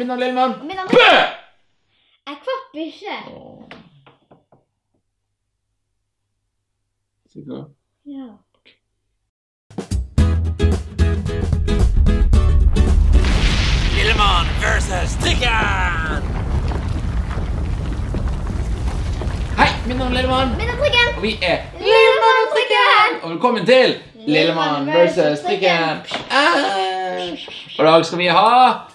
mitt navn er Lillemann. Mitt navn Bø! Jeg Kvapp ikke. Sikker? Ja. Lillemann versus Trikken! Hei, mitt navn er Lillemann. Mitt navn er Trikken. Og vi er Lillemann og Trikken. Og velkommen til Lillemann versus Trikken. Ah. Og i dag skal vi ha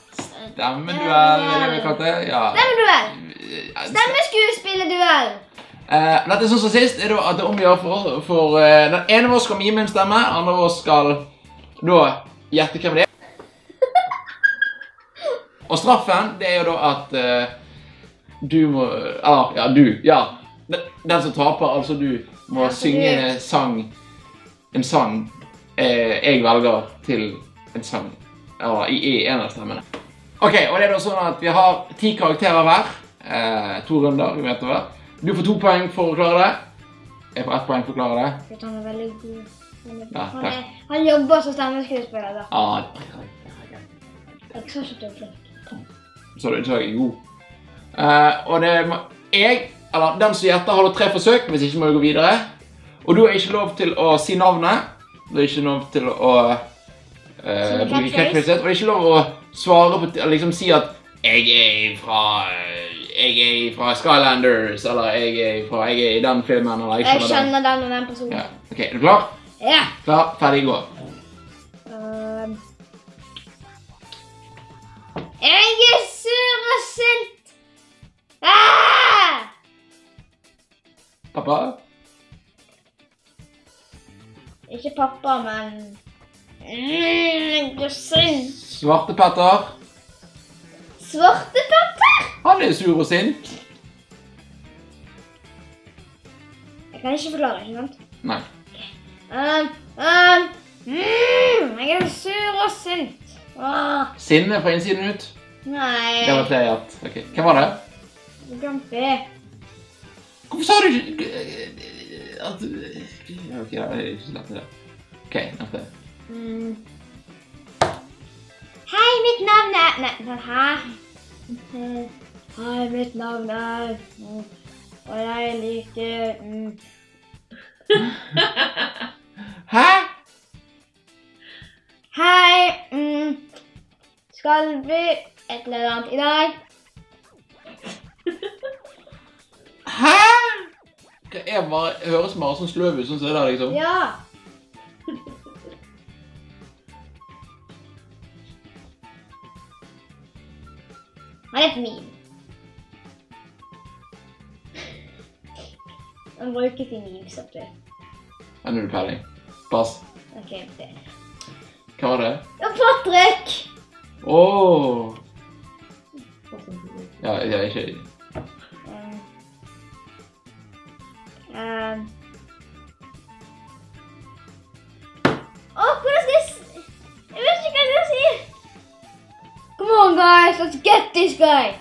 stemmeduell, er det vi kalte det? Ja. Stemmeduell. Stemmeskuespillerduell. Uh, dette er sånn som sist, er det at det er om for, for uh, den ene av oss skal mime en stemme, den andre av oss skal da gjette hvem det er. Og straffen, det er jo da at uh, du må Eller, ja, du. Ja. Den, den som taper, altså du, må Ja, synge en sang En sang eh, jeg velger til en sang. Eller i, i en av stemmene. Ok, og det er da sånn at vi har ti karakterer hver. Eh, to runder. vi vet hver. Du får to poeng for å klare det. Jeg får ett poeng for å klare det. Han er veldig god. Han, er, Ja, han, er, han jobber som stemmeskuespiller. Ah, Jeg tror ikke du er flink. så du så jeg er god. Eh, og det må jeg, eller den som gjetter, har tre forsøk. Hvis ikke må vi gå videre. Og du har ikke lov til å si navnet. Du har ikke lov til å en bruke catchphrase? catchphrases. Og det er ikke lov å svare på liksom si at jeg er fra jeg er fra Skylanders, eller jeg er fra jeg er i den filmen, eller jeg Jeg skjønner den. den og den personen. Ja. Ok, er du klar? Ja. Klar, ferdig, gå. Uh, jeg er sur og sint. Ah! Pappa? Ikke pappa, men mm, Jeg er sint. Svarte Petter? Svartepetter. Han er sur og sint. Jeg kan ikke forklare, ikke sant? Nei. Um, um, mm, jeg er sur og sint. Åh, Sinne fra innsiden ut. nei. Det var flere hjert. Ok, Hvem var det? Gampi. Hvorfor sa du ikke at du... Ok, da er det ikke lett det. Ok, neste. Mm. Hei, mitt navn er Nei, men hæ? Hei, mitt navn er Og jeg liker mm, Hæ? Hei, mm, skal vi et eller annet i dag? Hæ? Jeg er bare, høres bare sånn sløv ut, sånn som det der, liksom. Ja. Et meme. Han brukes i memes opp til. Ja, Nå er du ferdig. Pass. Ok, det. Hva var det? Ja, Patrick! Oh. Ja, er ikke Um, um. Let's get this guy.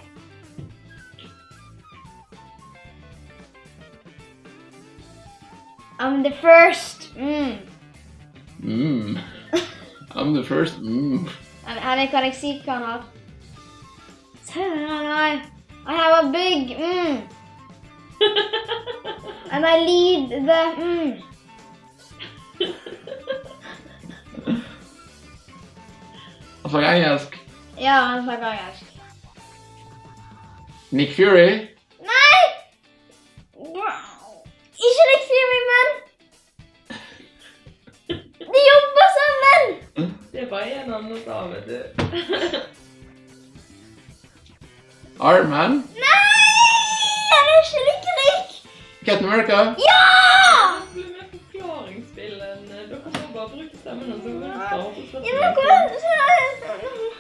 I'm the first. Mm. mm. I'm the first mm. Han han er kan jeg si hva han har? I, I have a big mm. And I lead the mm. Han snakker engelsk. Ja, han snakker engelsk. Nick Fury. Nei! Ikke Nick Fury, men De jobber sammen! Det er bare en annen dame, du. Iron Man. Nei! Han er ikke like rik! Captain America. Ja! Bli med forklaringsspillen. Dere må bare bruke stemmen og så Ja, men spørsmålet.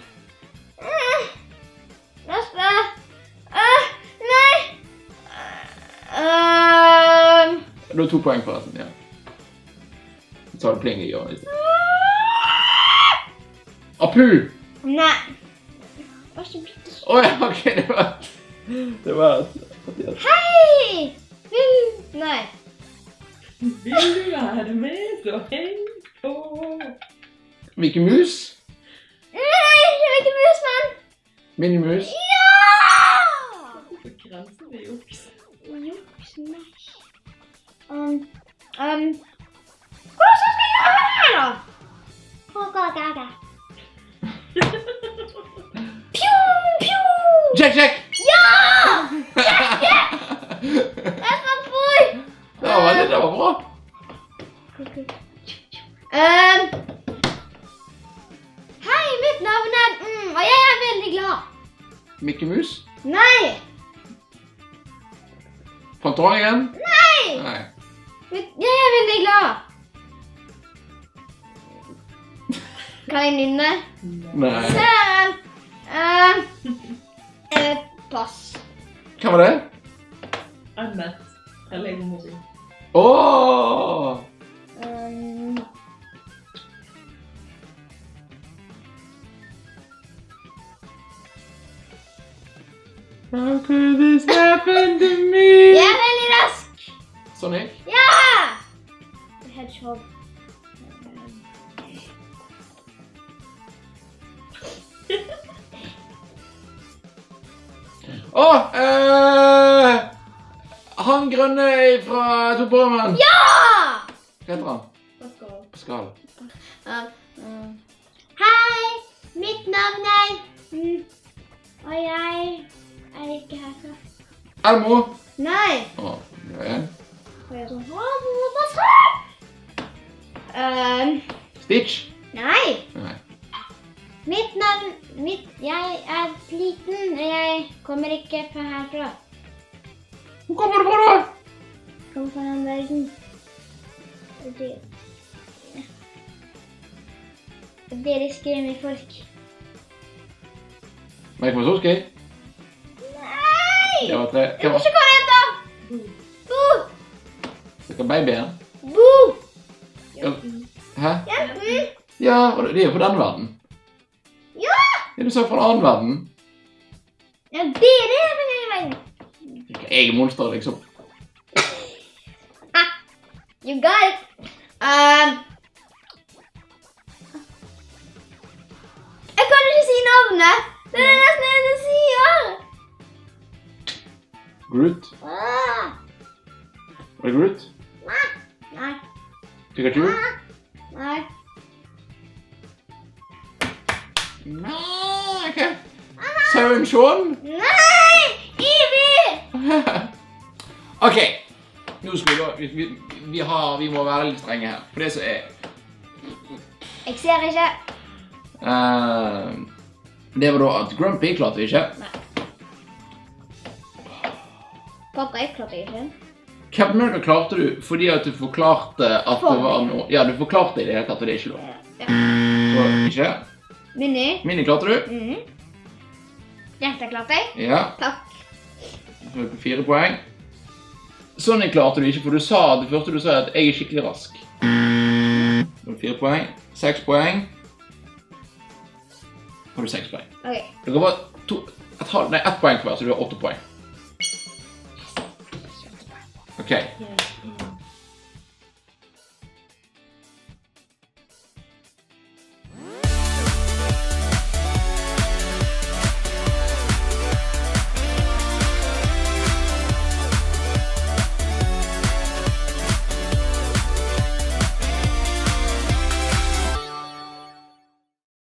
Du har to poeng forresten, ja. Så tar du pling i år. Apu! Nei. Vær så god. Å ja, ok, det var Det var Hei! Vil Nei. Vil du være med, så heng på. Mikke Mus. Nei, jeg vil ikke mus, mann. Minimus. Ja! Grenser til juks. Juks, nei. Um, um, hvordan skal jeg gjøre det her, da? Gå, gå, gå. Pju, pju! Check, check! Ja! Jeg skal få! Det var veldig, det var bra. Um, hei, mitt navn er mm, og jeg er veldig glad. Mickey Mus. Nei, Fantoringen. Nei, jeg er veldig glad. Kan jeg nynne? Nei. Søren. Uh, eh, pass. Hva var det? Emmet. Fra Lego Åh! eh, han grønne fra Topormen. Ja! Hva heter han? Pascal. Pascal. Uh, uh. Hei, mitt navn er mm, Og jeg er ikke herfra. Elmo. Nei. «Å, må passe! Um, Stitch. nei. Nei. Mitt navn mitt, Jeg er sliten, og jeg kommer ikke fra herfra. Hvor kommer du fra da? Kom fra den verden. Dere, det Dere skremmer folk. Mike Wazowski. Nei! Det var tre. Jeg vet ikke var hva det heter. Bo! det? var babyen? Bo! Hæ? Jenten! Ja, og det er jo på denne verden. Ja, du sa fra en annen verden. Ja, dere er fra den verden. Jeg er monster, liksom. You got it. Um, jeg kan ikke si navnet. Det er nesten det du sier. Groot. Ah, Var det Groot? nei. Nei. Pikachu? Nei. Nei, ok. Sauen Sean? Nei! Ivy! ok. Nå skal vi da vi, vi, vi, har, vi må være litt strenge her. For det som er Jeg ser ikke. Uh, Det var da at Grumpy klarte vi ikke. Pappa, jeg klarte ikke. Captain America klarte du fordi at du forklarte at det var noe Ja, du forklarte i det hele tatt at det er ikke lov. Ja. Så ikke. Minni. Mini klarte du. Mm Dette klarte. Ja. Takk. Du Fire poeng. Sonic klarte du ikke, for du sa det første du sa, at jeg er skikkelig rask. Har fire poeng. Seks poeng. Har du seks poeng. Okay. Dere var to, et, halv, nei, ett poeng hver, så du har åtte poeng. OK.